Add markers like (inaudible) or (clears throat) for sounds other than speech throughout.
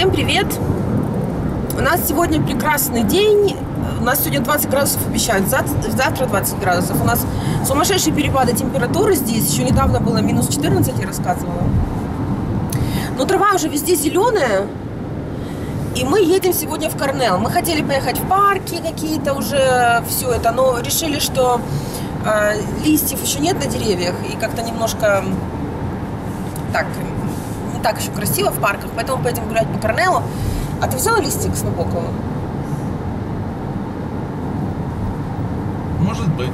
Всем привет! У нас сегодня прекрасный день. У нас сегодня 20 градусов обещают. Завтра 20 градусов. У нас сумасшедшие перепады температуры здесь. Еще недавно было минус 14, я рассказывала. Но трава уже везде зеленая. И мы едем сегодня в Корнел. Мы хотели поехать в парки какие-то уже, все это, но решили, что э, листьев еще нет на деревьях. И как-то немножко так не так еще красиво в парках, поэтому поедем гулять по Корнелу. А ты взял листик с Набокова? Может быть.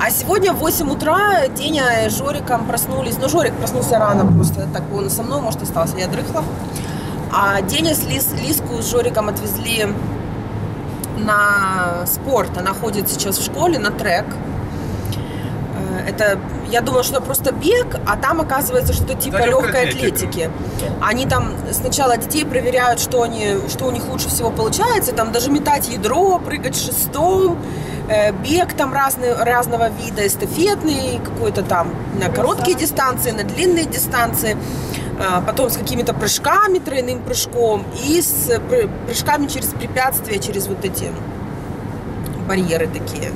А сегодня в 8 утра Деня с Жориком проснулись. Ну, Жорик проснулся рано просто, так он со мной, может, остался, я дрыхла. А Деня с Лис, Лиску с Жориком отвезли на спорт. Она ходит сейчас в школе на трек. Это я думала, что это просто бег, а там оказывается, что типа да, легкой атлетики. Они там сначала детей проверяют, что, они, что у них лучше всего получается. Там даже метать ядро, прыгать шестом, э, бег там разный, разного вида, эстафетный какой-то там на короткие дистанции, на длинные дистанции. Э, потом с какими-то прыжками, тройным прыжком и с прыжками через препятствия, через вот эти барьеры такие.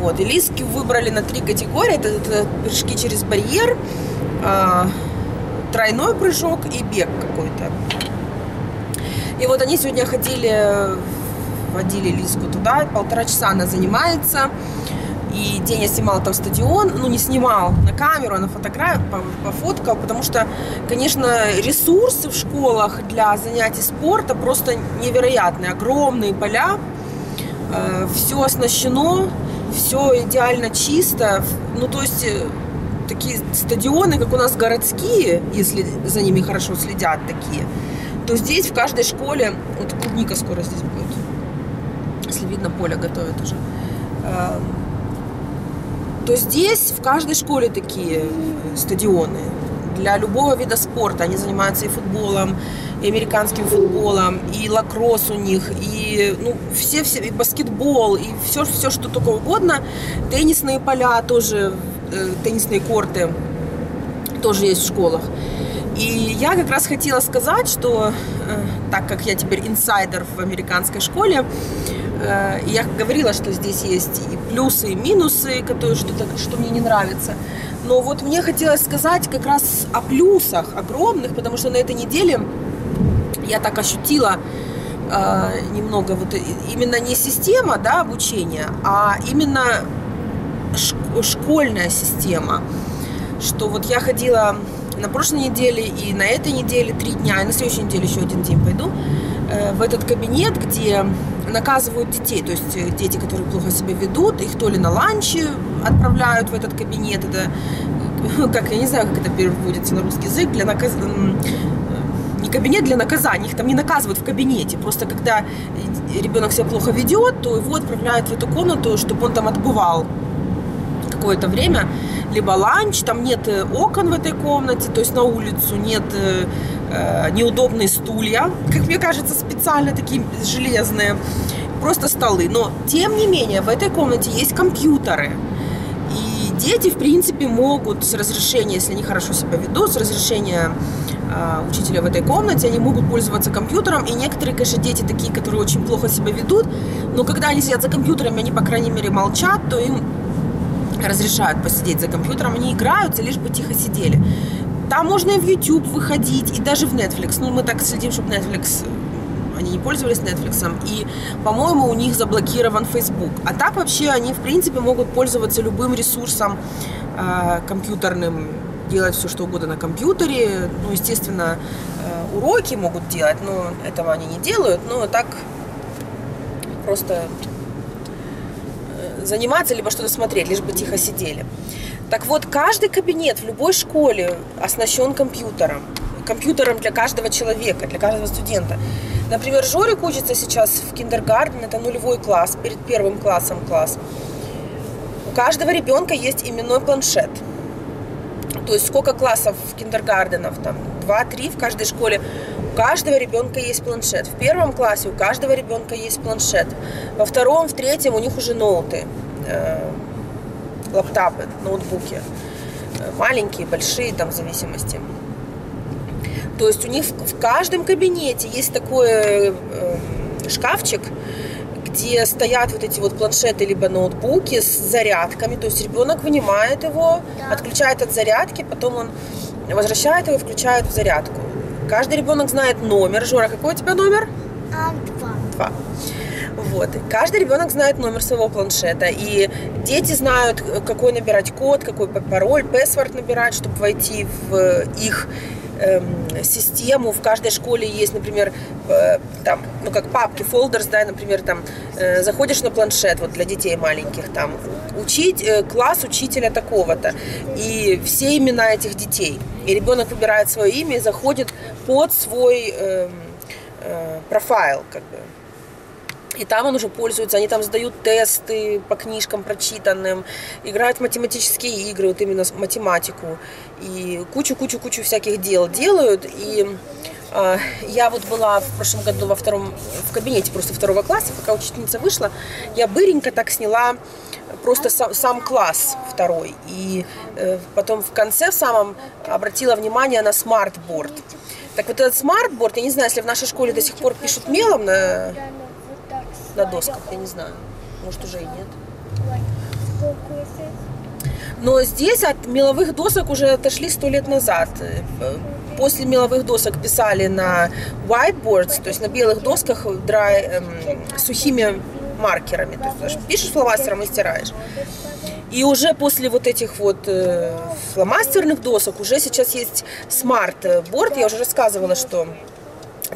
Вот. И лиски выбрали на три категории. Это, это прыжки через барьер, э, тройной прыжок и бег какой-то. И вот они сегодня ходили, водили Лиску туда, полтора часа она занимается. И день я снимала там стадион, ну не снимал на камеру, а на фотографию, пофоткал, потому что, конечно, ресурсы в школах для занятий спорта просто невероятные, огромные поля, э, все оснащено, все идеально чисто. Ну, то есть э, такие стадионы, как у нас городские, если за ними хорошо следят такие, то здесь в каждой школе, вот клубника скоро здесь будет, если видно, поле готовят уже, эм, то здесь в каждой школе такие стадионы для любого вида спорта. Они занимаются и футболом, и американским футболом, и лакросс у них, и ну, все, все, и баскетбол, и все, все, что только угодно. Теннисные поля тоже, э, теннисные корты тоже есть в школах. И я как раз хотела сказать, что э, так как я теперь инсайдер в американской школе, э, я говорила, что здесь есть и плюсы, и минусы, которые что-то, что мне не нравится. Но вот мне хотелось сказать как раз о плюсах огромных, потому что на этой неделе я так ощутила э, немного вот именно не система да, обучения, а именно школьная система. Что вот я ходила на прошлой неделе и на этой неделе три дня, и на следующей неделе еще один день пойду э, в этот кабинет, где наказывают детей, то есть э, дети, которые плохо себя ведут, их то ли на ланчи отправляют в этот кабинет, это (laughs) как я не знаю, как это переводится на русский язык, для наказ не кабинет для наказания, их там не наказывают в кабинете. Просто когда ребенок себя плохо ведет, то его отправляют в эту комнату, чтобы он там отбывал какое-то время. Либо ланч, там нет э, окон в этой комнате, то есть на улицу нет э, э, неудобные стулья, как мне кажется, специально такие железные, просто столы. Но, тем не менее, в этой комнате есть компьютеры. Дети, в принципе, могут с разрешения, если они хорошо себя ведут, с разрешения а, учителя в этой комнате, они могут пользоваться компьютером, и некоторые, конечно, дети такие, которые очень плохо себя ведут, но когда они сидят за компьютерами, они, по крайней мере, молчат, то им разрешают посидеть за компьютером, они играются, лишь бы тихо сидели. Там можно и в YouTube выходить, и даже в Netflix. Ну, мы так следим, чтобы Netflix они не пользовались Netflix, и, по-моему, у них заблокирован Facebook. А так вообще они, в принципе, могут пользоваться любым ресурсом э, компьютерным, делать все, что угодно на компьютере. Ну, естественно, э, уроки могут делать, но этого они не делают. Но так просто э, заниматься, либо что-то смотреть, лишь бы тихо сидели. Так вот, каждый кабинет в любой школе оснащен компьютером. Компьютером для каждого человека, для каждого студента. Например, Жорик учится сейчас в киндергарден, это нулевой класс, перед первым классом класс. У каждого ребенка есть именной планшет – то есть сколько классов киндергарденов, там 2-3 в каждой школе. У каждого ребенка есть планшет. В первом классе у каждого ребенка есть планшет. Во втором, в третьем у них уже ноуты, э, лаптопы, ноутбуки. Э, маленькие, большие, там в зависимости. То есть у них в каждом кабинете есть такой э, шкафчик, где стоят вот эти вот планшеты либо ноутбуки с зарядками. То есть ребенок вынимает его, да. отключает от зарядки, потом он возвращает его и включает в зарядку. Каждый ребенок знает номер. Жора, какой у тебя номер? А, два. Два. Вот. Каждый ребенок знает номер своего планшета. И дети знают, какой набирать код, какой пароль, password набирать, чтобы войти в их эм, систему. В каждой школе есть, например, э, там, ну как папки, folders, да, например, там э, заходишь на планшет вот для детей маленьких, там учить э, класс учителя такого-то и все имена этих детей. И ребенок выбирает свое имя и заходит под свой э, э, профайл, как бы. И там он уже пользуется, они там сдают тесты по книжкам прочитанным, играют в математические игры, вот именно математику. И кучу-кучу-кучу всяких дел делают. И э, я вот была в прошлом году во втором, в кабинете просто второго класса, пока учительница вышла, я быренько так сняла просто сам, сам класс второй. И э, потом в конце в самом обратила внимание на smart board. Так вот этот smart board, я не знаю, если в нашей школе до сих пор пишут мелом на на досках, я не знаю. Может, уже и нет. Но здесь от меловых досок уже отошли сто лет назад. После меловых досок писали на whiteboards, то есть на белых досках dry, эм, сухими маркерами. То есть пишешь фломастером и стираешь. И уже после вот этих вот э, фломастерных досок уже сейчас есть smart board. Я уже рассказывала, что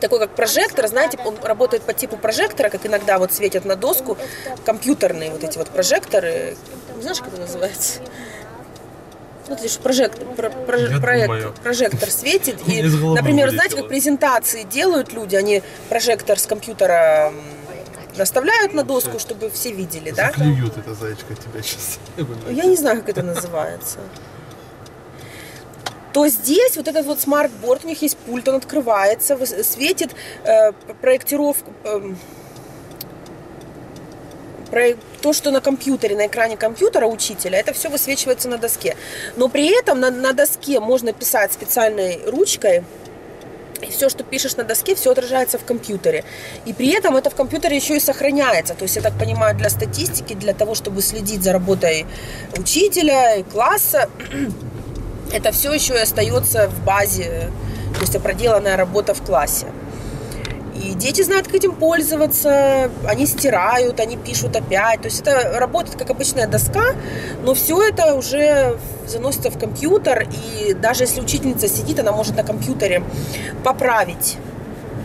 такой как прожектор, знаете, он работает по типу прожектора, как иногда вот светят на доску, компьютерные вот эти вот прожекторы, знаешь, как это называется? Вот лишь прожектор, про, про, проект, прожектор светит. (laughs) И, например, знаете, как презентации делают люди, они прожектор с компьютера наставляют на доску, чтобы все видели, да? Заклюют это зайчка тебя сейчас. (laughs) Я не знаю, как это называется то здесь вот этот вот smart board, у них есть пульт, он открывается, светит э, проектировку, э, про то, что на компьютере, на экране компьютера учителя, это все высвечивается на доске. Но при этом на, на доске можно писать специальной ручкой, и все, что пишешь на доске, все отражается в компьютере. И при этом это в компьютере еще и сохраняется. То есть, я так понимаю, для статистики, для того, чтобы следить за работой учителя и класса, это все еще и остается в базе, то есть проделанная работа в классе. И дети знают, как этим пользоваться, они стирают, они пишут опять. То есть это работает как обычная доска, но все это уже заносится в компьютер, и даже если учительница сидит, она может на компьютере поправить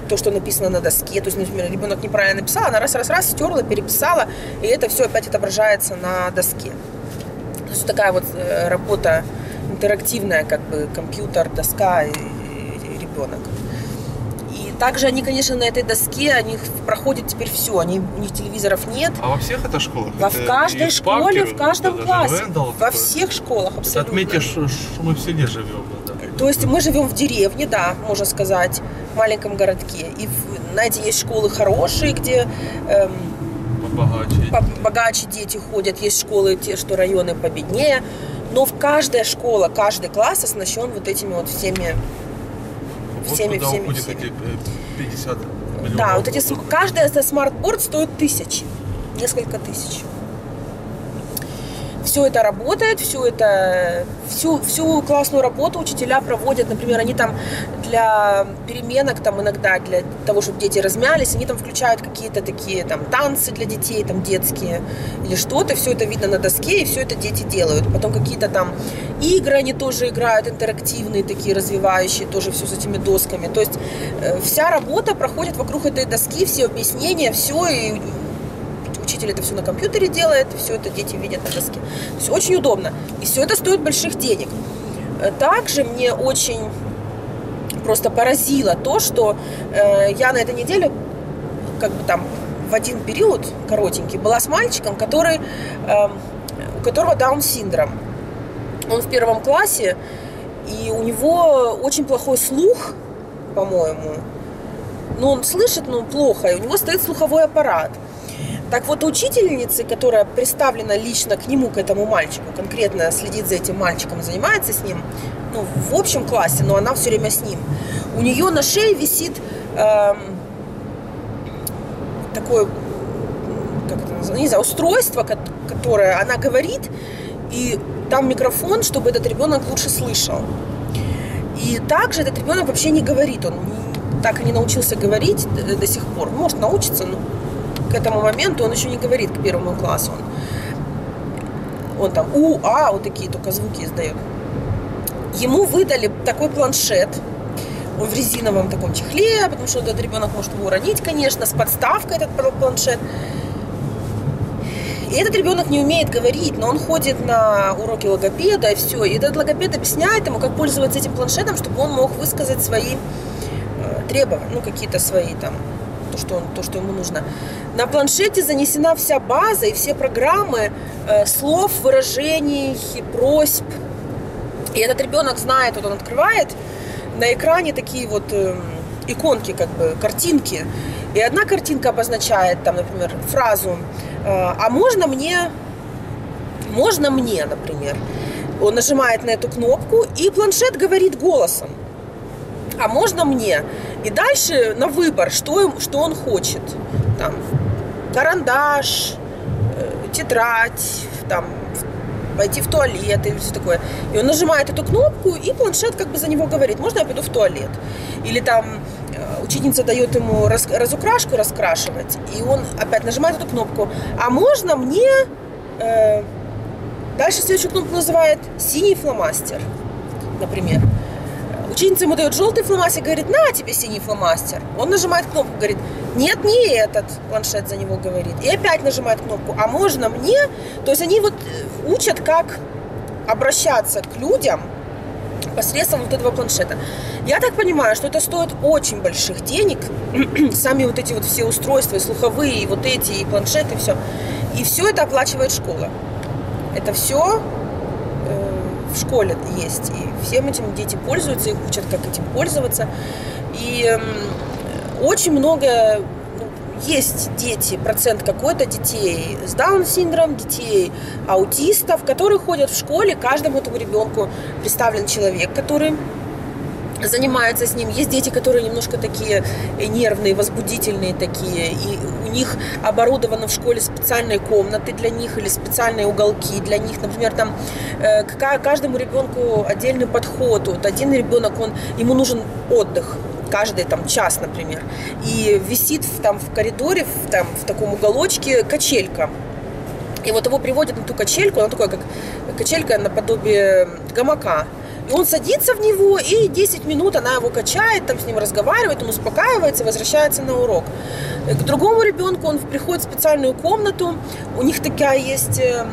то, что написано на доске. То есть, например, ребенок неправильно написал, она раз-раз-раз стерла, переписала, и это все опять отображается на доске. То есть такая вот э, работа интерактивная, как бы компьютер, доска и, и ребенок. И также они, конечно, на этой доске, они проходят теперь все, они, у них телевизоров нет. А во всех это школах? Во в каждой школе, в каждом классе. Во всех школах абсолютно. Это отметишь, что мы в селе живем. Да. То есть мы живем в деревне, да, можно сказать, в маленьком городке. И, знаете, есть школы хорошие, где... Эм, побогаче. побогаче дети ходят. Есть школы, те, что районы победнее. Но в каждая школа, каждый класс оснащен вот этими вот всеми вот всеми, туда всеми, всеми. эти 50 э, миллионов. Да, вот эти, каждый этот smart board стоит тысячи, несколько тысяч все это работает, все это, всю, всю классную работу учителя проводят, например, они там для переменок, там иногда для того, чтобы дети размялись, они там включают какие-то такие там танцы для детей, там детские или что-то, все это видно на доске, и все это дети делают. Потом какие-то там игры они тоже играют, интерактивные такие, развивающие, тоже все с этими досками. То есть э, вся работа проходит вокруг этой доски, все объяснения, все, и учитель это все на компьютере делает, все это дети видят на доске. То есть очень удобно. И все это стоит больших денег. Э, также мне очень просто поразило то, что э, я на этой неделе как бы там в один период коротенький была с мальчиком, который, э, у которого даун-синдром. Он в первом классе, и у него очень плохой слух, по-моему. Но он слышит, но плохо, и у него стоит слуховой аппарат. Так вот, учительницы, которая представлена лично к нему, к этому мальчику, конкретно следит за этим мальчиком, занимается с ним, ну, в общем классе, но она все время с ним. У нее на шее висит эм, такое, как это не знаю, устройство, которое она говорит, и там микрофон, чтобы этот ребенок лучше слышал. И также этот ребенок вообще не говорит, он так и не научился говорить до сих пор. Может научиться, но к этому моменту он еще не говорит к первому классу. Он, он там у, а, вот такие только звуки издает. Ему выдали такой планшет, он в резиновом таком чехле, потому что этот ребенок может его уронить, конечно, с подставкой этот планшет. И этот ребенок не умеет говорить, но он ходит на уроки логопеда и все. И этот логопед объясняет ему, как пользоваться этим планшетом, чтобы он мог высказать свои э, требования, ну какие-то свои там, что, он, то, что ему нужно. На планшете занесена вся база и все программы э, слов, выражений, просьб. И этот ребенок знает, вот он открывает, на экране такие вот э, иконки, как бы, картинки. И одна картинка обозначает, там, например, фразу Э, а можно мне, можно мне, например. Он нажимает на эту кнопку, и планшет говорит голосом. А можно мне? И дальше на выбор, что, что он хочет. Там, карандаш, э, тетрадь, там, пойти в туалет или все такое. И он нажимает эту кнопку, и планшет как бы за него говорит, можно я пойду в туалет? Или там учительница дает ему раз, разукрашку раскрашивать, и он опять нажимает эту кнопку. А можно мне... Э, дальше следующую кнопку называет синий фломастер, например. Ученица ему дает желтый фломастер, говорит, на тебе синий фломастер. Он нажимает кнопку, говорит, нет, не этот, планшет за него говорит. И опять нажимает кнопку, а можно мне? То есть они вот э, учат, как обращаться к людям, посредством вот этого планшета. Я так понимаю, что это стоит очень больших денег, (clears throat) сами вот эти вот все устройства, и слуховые, и вот эти, и планшеты, и все. И все это оплачивает школа. Это все школе есть. И всем этим дети пользуются, их учат, как этим пользоваться. И очень много есть дети, процент какой-то детей с Даун-синдром, детей аутистов, которые ходят в школе, каждому этому ребенку представлен человек, который занимается с ним. Есть дети, которые немножко такие нервные, возбудительные такие, и них оборудованы в школе специальные комнаты для них или специальные уголки для них. Например, там э, к каждому ребенку отдельный подход. Вот один ребенок, он, ему нужен отдых, каждый там час, например. И висит в, там в коридоре, в, там, в таком уголочке качелька. И вот его приводят на ту качельку, она такая, как качелька наподобие гамака. И он садится в него, и 10 минут она его качает, там с ним разговаривает, он успокаивается, возвращается на урок. К другому ребенку он приходит в специальную комнату, у них такая есть, эм,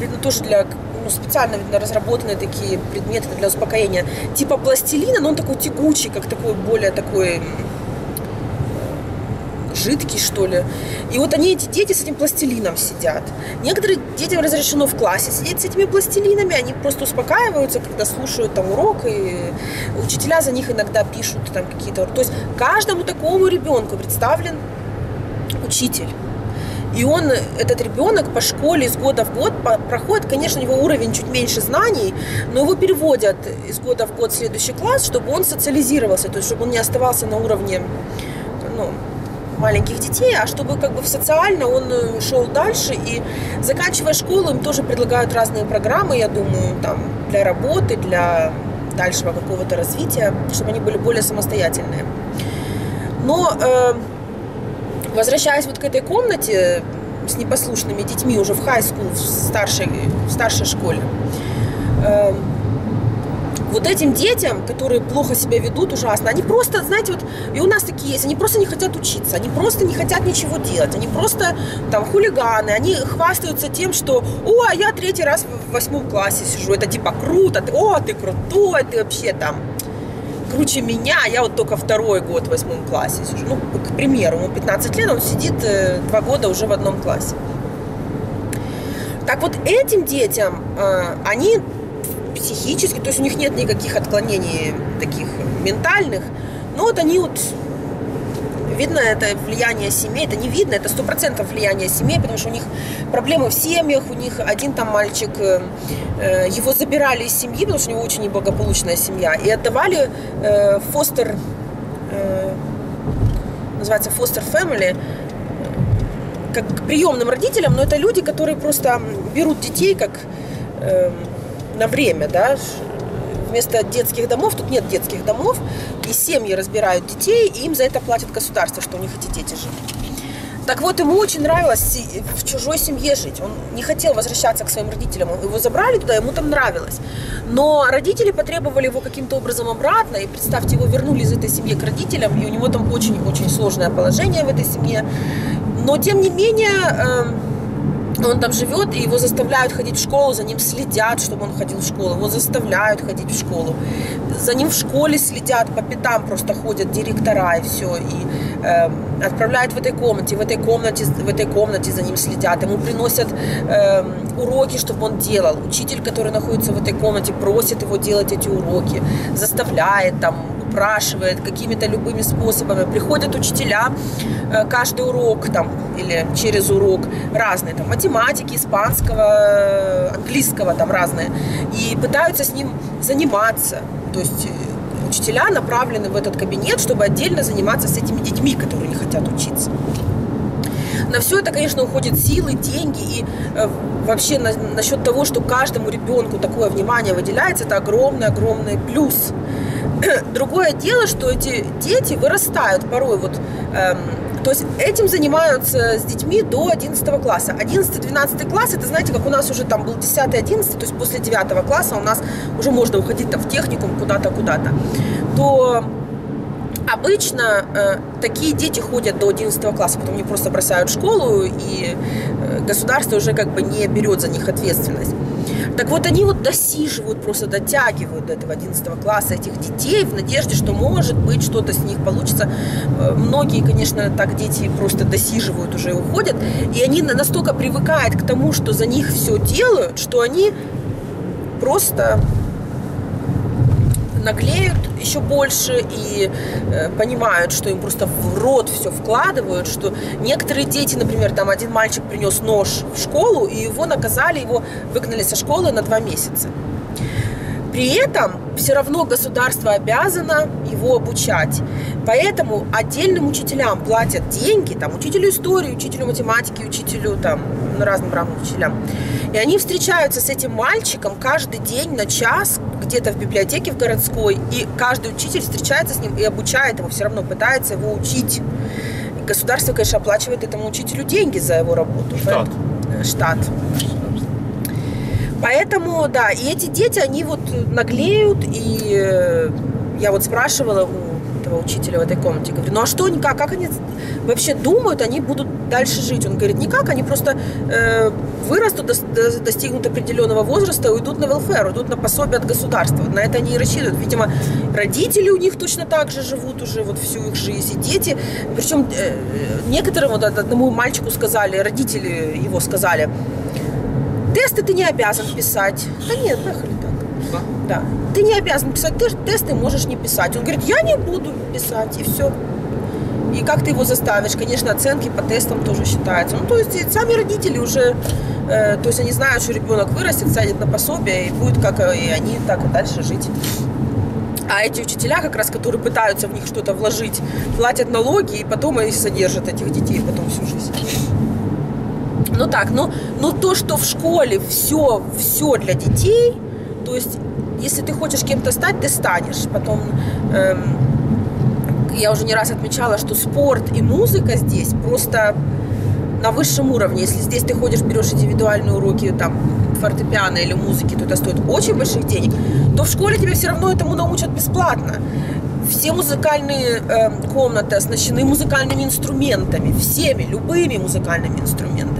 видно, тоже для ну, специально, видно, разработанные такие предметы для успокоения. Типа пластилина, но он такой тягучий, как такой более такой жидкий, что ли. И вот они, эти дети, с этим пластилином сидят. Некоторые детям разрешено в классе сидеть с этими пластилинами, они просто успокаиваются, когда слушают там урок, и учителя за них иногда пишут там какие-то... То есть каждому такому ребенку представлен учитель. И он, этот ребенок по школе из года в год проходит, конечно, у него уровень чуть меньше знаний, но его переводят из года в год в следующий класс, чтобы он социализировался, то есть чтобы он не оставался на уровне ну, маленьких детей, а чтобы как бы социально он э, шел дальше. И заканчивая школу, им тоже предлагают разные программы, я думаю, там для работы, для дальшего какого-то развития, чтобы они были более самостоятельные. Но э, Возвращаясь вот к этой комнате с непослушными детьми уже в school, в старшей, в старшей школе, э, вот этим детям, которые плохо себя ведут ужасно, они просто, знаете, вот и у нас такие есть, они просто не хотят учиться, они просто не хотят ничего делать, они просто там хулиганы, они хвастаются тем, что, о, а я третий раз в восьмом классе сижу, это типа круто, ты, о, ты крутой, ты вообще там круче меня, я вот только второй год в восьмом классе сижу. Ну, к примеру, ему 15 лет, он сидит э, два года уже в одном классе. Так вот, этим детям, э, они психически, то есть у них нет никаких отклонений таких ментальных, но вот они вот Видно это влияние семей, это не видно, это сто процентов влияние семей, потому что у них проблемы в семьях, у них один там мальчик, э, э его забирали из семьи, потому что у него очень неблагополучная семья, и отдавали э, фостер, э, называется фостер family, как к приемным родителям, но это люди, которые просто берут детей как э, на время, да, вместо детских домов, тут нет детских домов, и семьи разбирают детей, и им за это платит государство, что у них эти дети жили. Так вот, ему очень нравилось в чужой семье жить. Он не хотел возвращаться к своим родителям. Его забрали туда, ему там нравилось. Но родители потребовали его каким-то образом обратно. И представьте, его вернули из этой семьи к родителям. И у него там очень-очень сложное положение в этой семье. Но, тем не менее, эм, он там живет, и его заставляют ходить в школу, за ним следят, чтобы он ходил в школу, его заставляют ходить в школу. За ним в школе следят, по пятам просто ходят директора и все, и э, отправляют в этой комнате, в этой комнате, в этой комнате за ним следят, ему приносят э, уроки, чтобы он делал. Учитель, который находится в этой комнате, просит его делать эти уроки, заставляет там упрашивает какими-то любыми способами. Приходят учителя э, каждый урок там или через урок разные, там математики, испанского, английского там разные, и пытаются с ним заниматься. То есть э, учителя направлены в этот кабинет, чтобы отдельно заниматься с этими детьми, которые не хотят учиться. На все это, конечно, уходят силы, деньги и э, вообще на, насчет того, что каждому ребенку такое внимание выделяется, это огромный-огромный плюс. (coughs) Другое дело, что эти дети вырастают порой вот эм, то есть этим занимаются с детьми до 11 класса. 11-12 класс, это знаете, как у нас уже там был 10-11, то есть после 9 класса у нас уже можно уходить там в техникум куда-то, куда-то. То Обычно э, такие дети ходят до 11 класса, потом они просто бросают школу, и э, государство уже как бы не берет за них ответственность. Так вот, они вот досиживают, просто дотягивают до этого 11 класса этих детей в надежде, что может быть что-то с них получится. Э, многие, конечно, так дети просто досиживают уже уходят, и они настолько привыкают к тому, что за них все делают, что они просто наглеют еще больше и э, понимают, что им просто в рот все вкладывают, что некоторые дети, например, там один мальчик принес нож в школу, и его наказали, его выгнали со школы на два месяца. При этом все равно государство обязано его обучать. Поэтому отдельным учителям платят деньги, там, учителю истории, учителю математики, учителю там, ну, разным разным учителям. И они встречаются с этим мальчиком каждый день на час где-то в библиотеке в городской, и каждый учитель встречается с ним и обучает его, все равно пытается его учить. Государство, конечно, оплачивает этому учителю деньги за его работу. Штат. Штат. Поэтому, да, и эти дети, они вот наглеют, и э, я вот спрашивала у этого учителя в этой комнате, говорю, ну а что, никак, как они вообще думают, они будут дальше жить? Он говорит, никак, они просто э, вырастут, до, до, достигнут определенного возраста уйдут на welfare, уйдут на пособие от государства. На это они и рассчитывают. Видимо, родители у них точно так же живут уже вот всю их жизнь, и дети. Причем э, некоторым, вот одному мальчику сказали, родители его сказали, Тесты ты не обязан писать. Да нет, нахрен так. Да. Ты не обязан писать ты тесты, можешь не писать. Он говорит, я не буду писать, и все. И как ты его заставишь? Конечно, оценки по тестам тоже считаются. Ну, то есть сами родители уже, э, то есть они знают, что ребенок вырастет, сядет на пособие и будет как и они, так и дальше жить. А эти учителя, как раз, которые пытаются в них что-то вложить, платят налоги и потом они содержат этих детей потом всю жизнь. Так, но, но то, что в школе все, все для детей, то есть если ты хочешь кем-то стать, ты станешь. Потом эм, я уже не раз отмечала, что спорт и музыка здесь просто на высшем уровне. Если здесь ты ходишь, берешь индивидуальные уроки там фортепиано или музыки, то это стоит очень больших денег, то в школе тебя все равно этому научат бесплатно. Все музыкальные э, комнаты оснащены музыкальными инструментами, всеми, любыми музыкальными инструментами,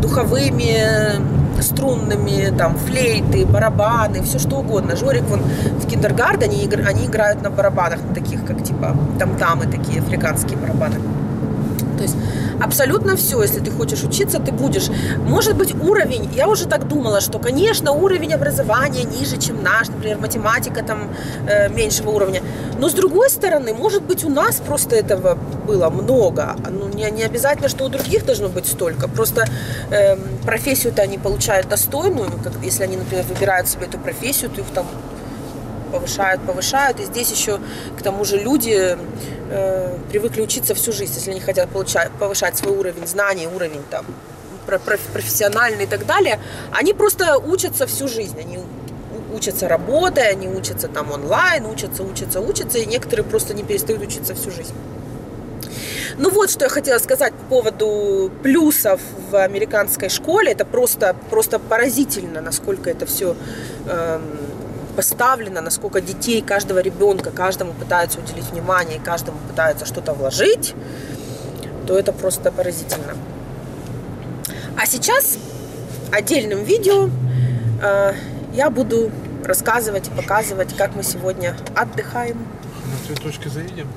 духовыми, струнными, там, флейты, барабаны, все что угодно. Жорик, вон, в киндергардене они играют на барабанах, таких, как, типа, там-тамы такие, африканские барабаны. То есть абсолютно все, если ты хочешь учиться, ты будешь. Может быть, уровень, я уже так думала, что, конечно, уровень образования ниже, чем наш, например, математика там э, меньшего уровня. Но с другой стороны, может быть, у нас просто этого было много. Ну, не, не обязательно, что у других должно быть столько. Просто э, профессию-то они получают достойную. Как, если они, например, выбирают себе эту профессию, то их там повышают, повышают. И здесь еще, к тому же, люди э, привыкли учиться всю жизнь, если они хотят получать, повышать свой уровень знаний, уровень там профессиональный и так далее, они просто учатся всю жизнь. Они учатся работой, они учатся там онлайн, учатся, учатся, учатся, и некоторые просто не перестают учиться всю жизнь. Ну вот, что я хотела сказать по поводу плюсов в американской школе. Это просто, просто поразительно, насколько это все эм, поставлено, насколько детей, каждого ребенка, каждому пытаются уделить внимание, и каждому пытаются что-то вложить, то это просто поразительно. А сейчас отдельным видео э, я буду рассказывать и показывать, как мы сегодня отдыхаем. На цветочки заедем?